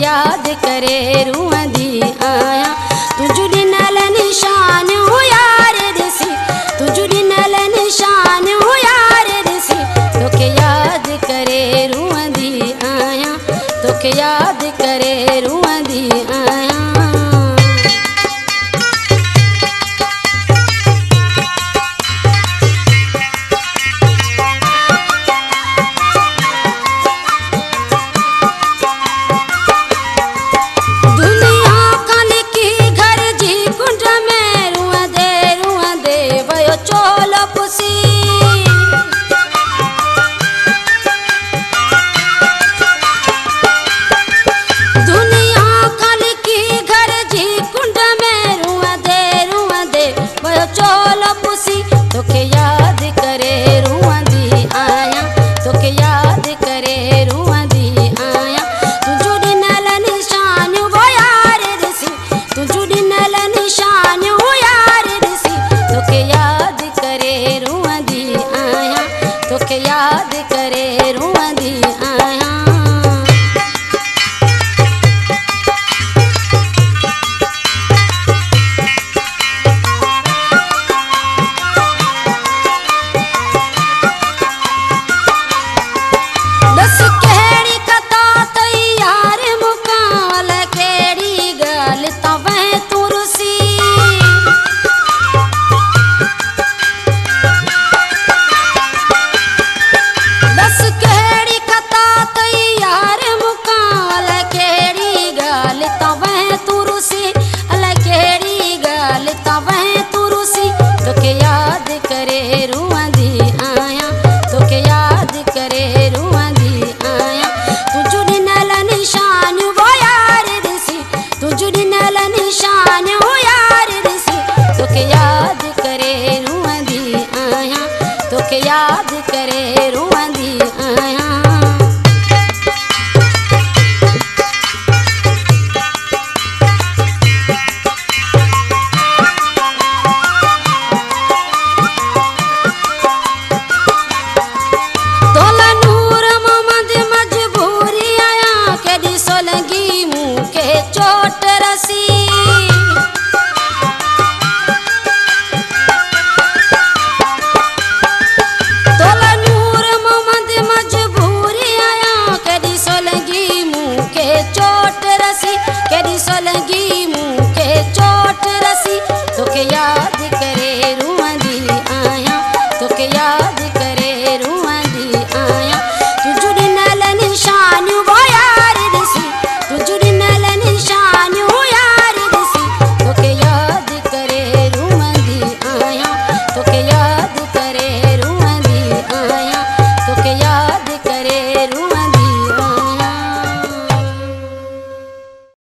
ياد ڪري رئندي آهيان تنهنجو ڏنل نشان يار ڏسي. تنهنجو ڏنل نشان يار ڏسي. توکي ياد ڪري رئندي آهيان توکي ياد ڪري رئندي آهيان तोखे यादि करे रुअंदी।